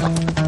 Thank you.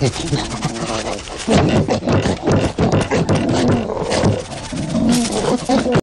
Thank you.